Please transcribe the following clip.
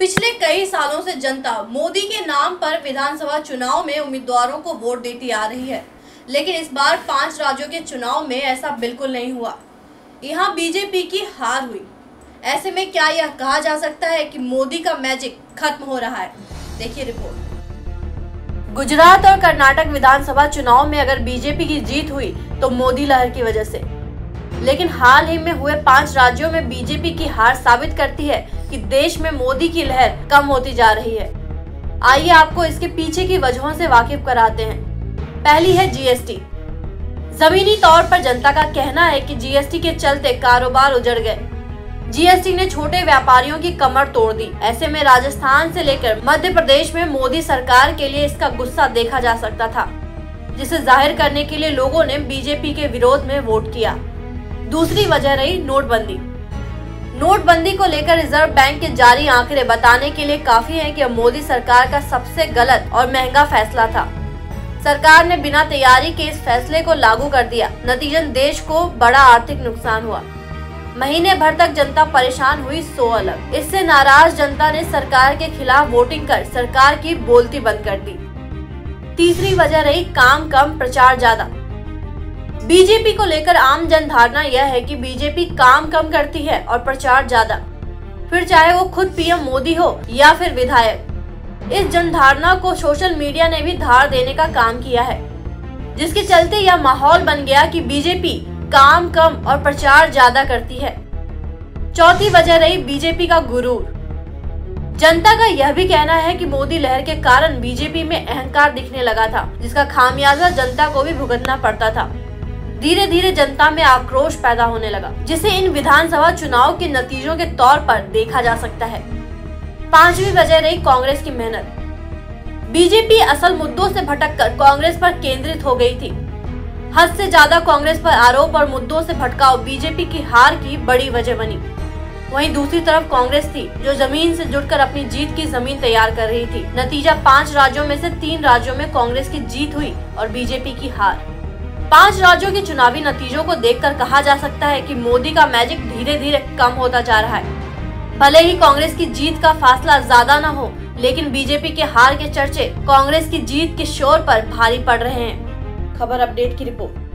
पिछले कई सालों से जनता मोदी के नाम पर विधानसभा चुनाव में उम्मीदवारों को वोट देती आ रही है। लेकिन इस बार पाँच राज्यों के चुनाव में ऐसा बिल्कुल नहीं हुआ। यहाँ बीजेपी की हार हुई। ऐसे में क्या यह कहा जा सकता है कि मोदी का मैजिक खत्म हो रहा है? देखिए रिपोर्ट। गुजरात और कर्नाटक विधानसभा चुनाव में अगर बीजेपी की जीत हुई तो मोदी लहर की वजह से। लेकिन हाल ही में हुए पाँच राज्यों में बीजेपी की हार साबित करती है कि देश में मोदी की लहर कम होती जा रही है। आइए आपको इसके पीछे की वजहों से वाकिफ कराते हैं। पहली है जीएसटी। जमीनी तौर पर जनता का कहना है कि जीएसटी के चलते कारोबार उजड़ गए। जीएसटी ने छोटे व्यापारियों की कमर तोड़ दी। ऐसे में राजस्थान से लेकर मध्य प्रदेश में मोदी सरकार के लिए इसका गुस्सा देखा जा सकता था, जिसे ज़ाहिर करने के लिए लोगों ने बीजेपी के विरोध में वोट किया। दूसरी वजह रही नोटबंदी। नोटबंदी को लेकर रिज़र्व बैंक के जारी आंकड़े बताने के लिए काफ़ी है कि मोदी सरकार का सबसे गलत और महँगा फैसला था। सरकार ने बिना तैयारी के इस फैसले को लागू कर दिया। नतीजन देश को बड़ा आर्थिक नुकसान हुआ। महीने भर तक जनता परेशान हुई सो अलग। इससे नाराज़ जनता ने सरकार के खिलाफ वोटिंग कर सरकार की बोलती बंद कर दी। तीसरी वजह रही काम कम, प्रचार ज़्यादा। बीजेपी को लेकर आम जन धारणा यह है कि बीजेपी काम कम करती है और प्रचार ज़्यादा। फिर चाहे वो खुद पीएम मोदी हो या फिर विधायक, इस जन धारणा को सोशल मीडिया ने भी धार देने का काम किया है, जिसके चलते यह माहौल बन गया कि बीजेपी काम कम और प्रचार ज़्यादा करती है। चौथी वजह रही बीजेपी का गुरूर। जनता का यह भी कहना है कि मोदी लहर के कारण बीजेपी में अहंकार दिखने लगा था, जिसका खामियाजा जनता को भी भुगतना पड़ता था। धीरे धीरे जनता में आक्रोश पैदा होने लगा, जिसे इन विधानसभा चुनाव के नतीजों के तौर पर देखा जा सकता है। पांचवी वजह रही कांग्रेस की मेहनत। बीजेपी असल मुद्दों से भटककर कांग्रेस पर केंद्रित हो गई थी। हद से ज़्यादा कांग्रेस पर आरोप और मुद्दों से भटकाव बीजेपी की हार की बड़ी वजह बनी। वहीं दूसरी तरफ़ कांग्रेस थी, जो ज़मीन से जुड़कर अपनी जीत की ज़मीन तैयार कर रही थी। नतीजा पाँच राज्यों में से तीन राज्यों में कांग्रेस की जीत हुई और बीजेपी की हार। पाँच राज्यों के चुनावी नतीजों को देखकर कहा जा सकता है कि मोदी का मैजिक धीरे धीरे कम होता जा रहा है। भले ही कांग्रेस की जीत का फासला ज़्यादा न हो, लेकिन बीजेपी के हार के चर्चे कांग्रेस की जीत के शोर पर भारी पड़ रहे हैं। खबर अपडेट की रिपोर्ट।